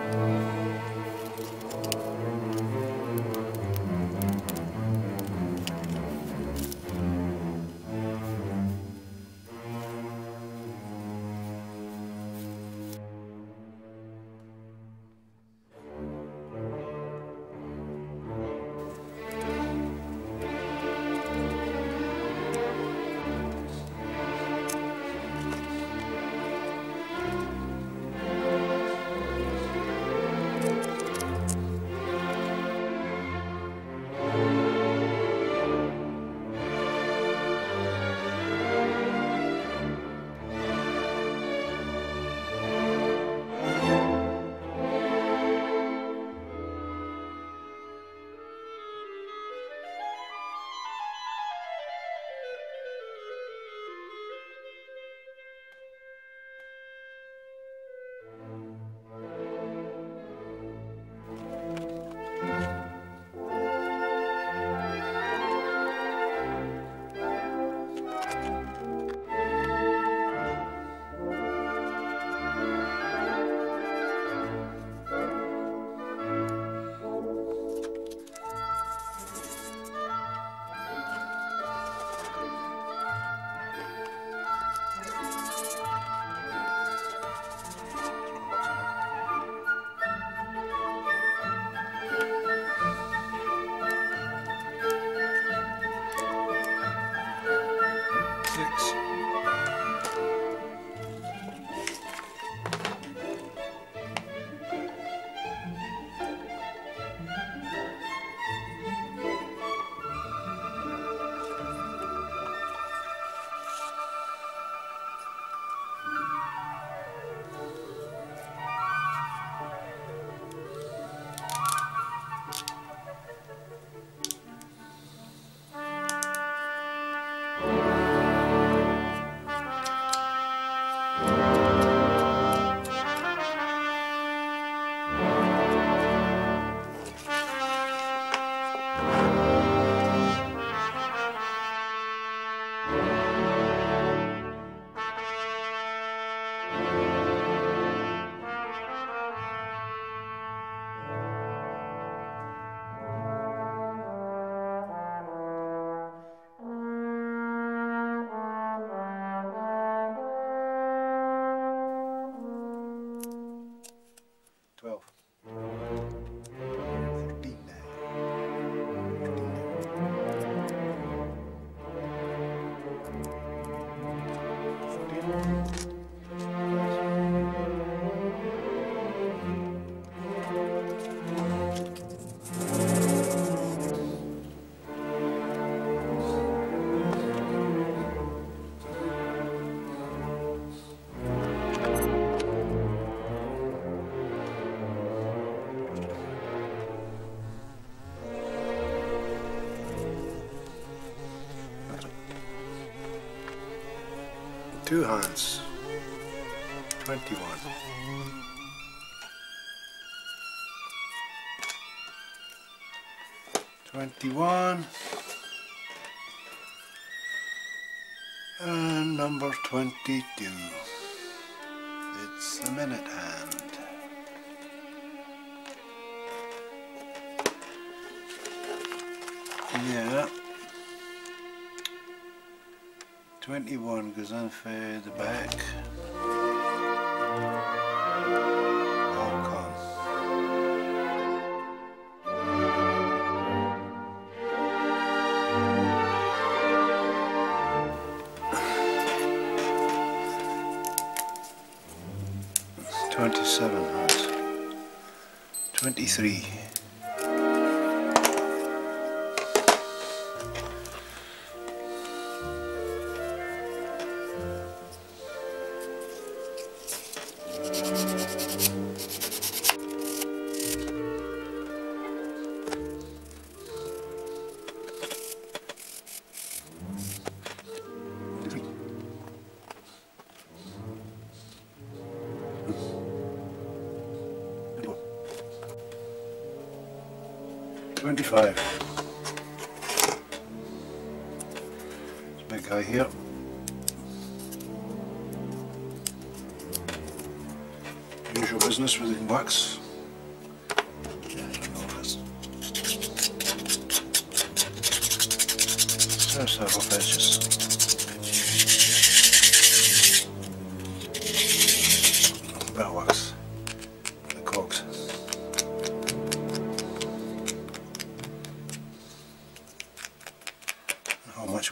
Amen. Two hands. 21. Twenty-one and number twenty-two. It's the minute hand. Yeah. 21 goes in for the back. Twenty-seven. Twenty-three. Twenty-five. This big guy here. Usual business with the wax. Yeah, I don't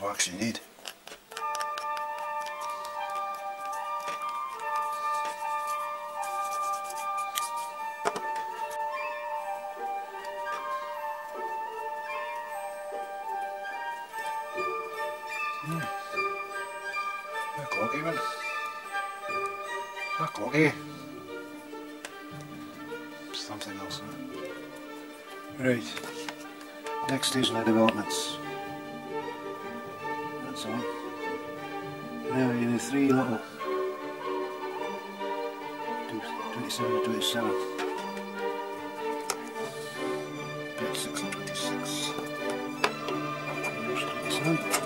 much wax you need. Cloggy man. Something else. huh? Right. Next stage in the developments. That's all. Now you need three little. Two, 27, 27. 26 and 26. Here's 27. 27.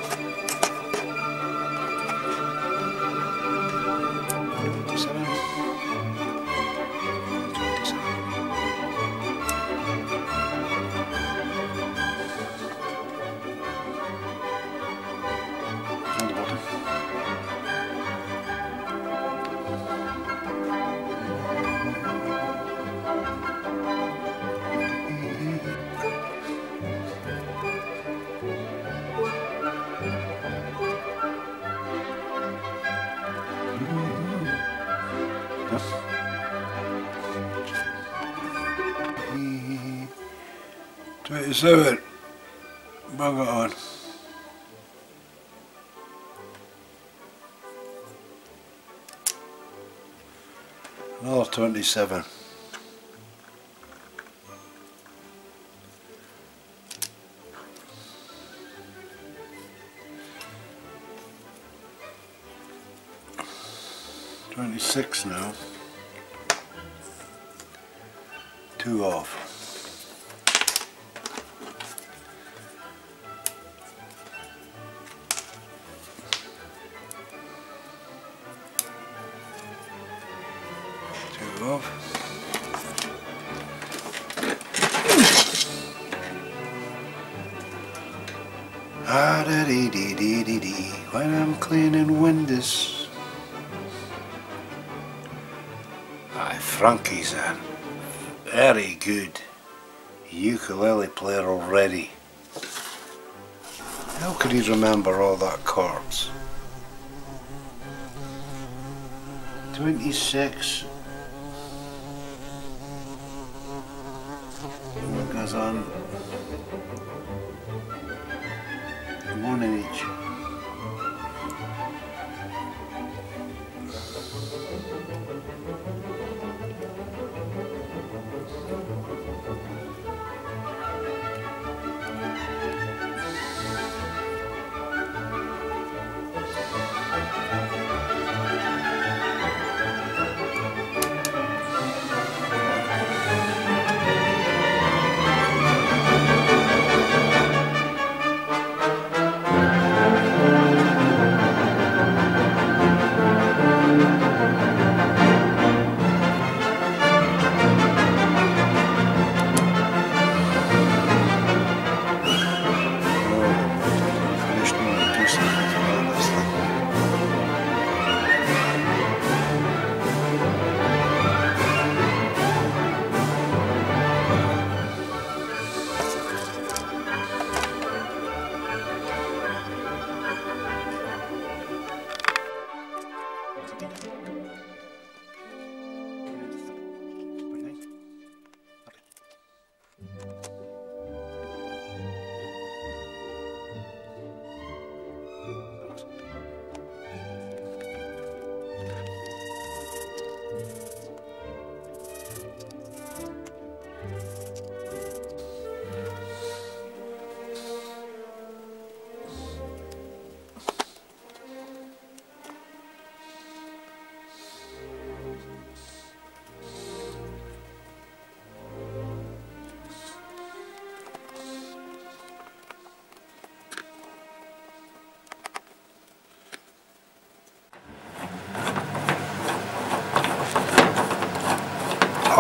27 Bhagavan Law 27 26 now. Two off. Ah da dee dee dee dee dee when I'm cleaning windows. Aye, Frankie's a very good ukulele player already. How could he remember all that chords? 26 goes on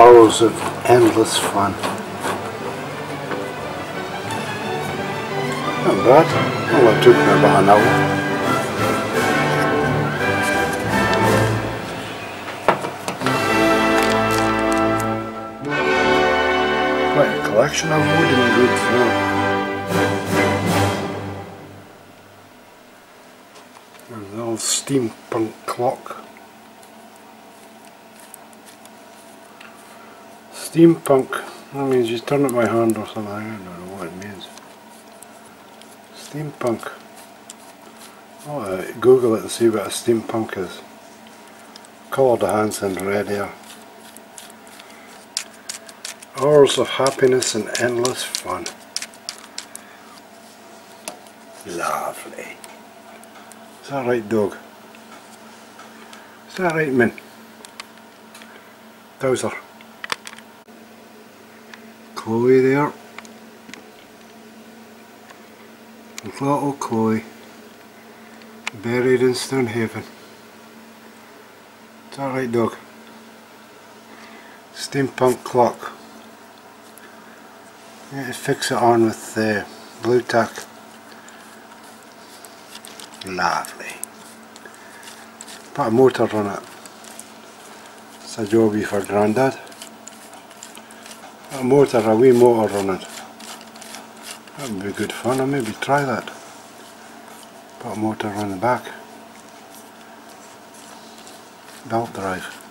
hours of endless fun. Not bad. Well, it took me about an hour. Quite a collection of wooden goods now. There's the old steampunk clock. Steampunk, that means you turn it by hand or something, I don't know what it means. Steampunk. Oh, uh, Google it and see what a steampunk is. Coloured hands and red here. Hours of happiness and endless fun. Lovely. Is that right, dog? Is that right, Min? Dowser. Chloe there. Little Chloe. Buried in Stonehaven. Is that right, dog? Steampunk clock. Yeah, fix it on with uh, Blu Tack. Lovely. Put a motor on it. It's a jobby for Grandad. Uh, a wee motor on it. That would be good fun, I'll maybe try that. Put a motor on the back. Belt drive.